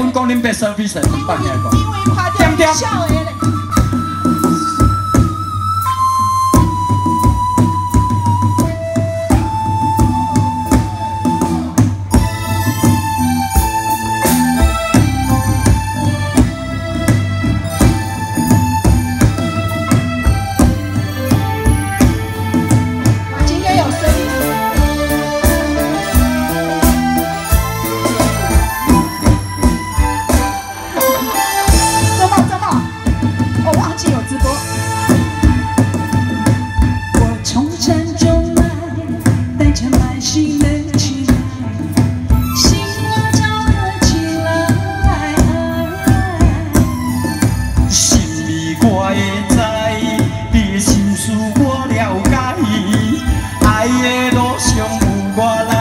分讲你别 service 你放听讲。calle 12 un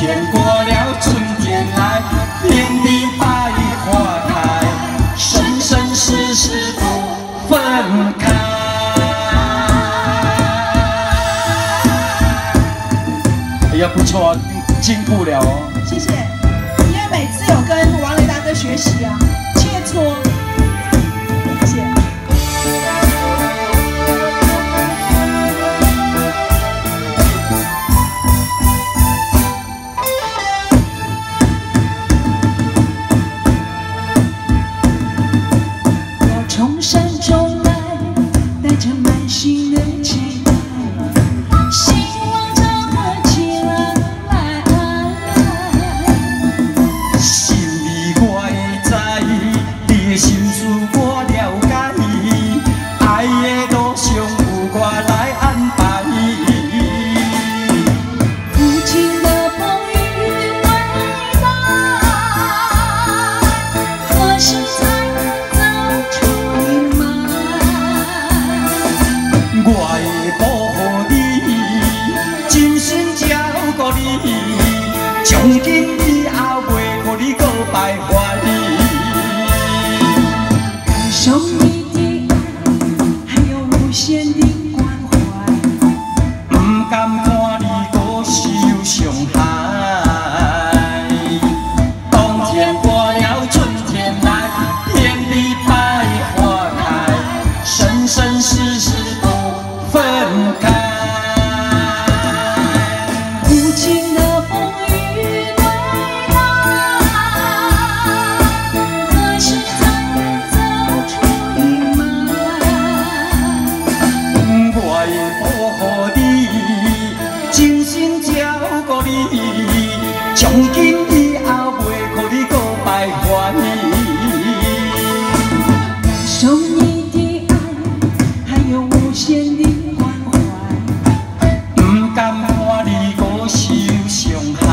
天过了春天来，遍地百花开，生生世世不分开。哎呀，不错啊，进步了哦。chão 从今以后袂予你搁徘徊。送你的爱，还有无限的关怀，不甘看你孤受伤害。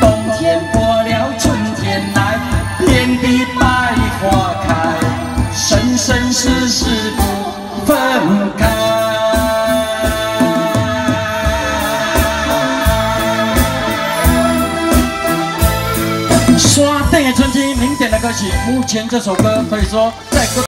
冬天过了，春天来，遍地百花开，生生世世不分开。目前这首歌可以说在歌。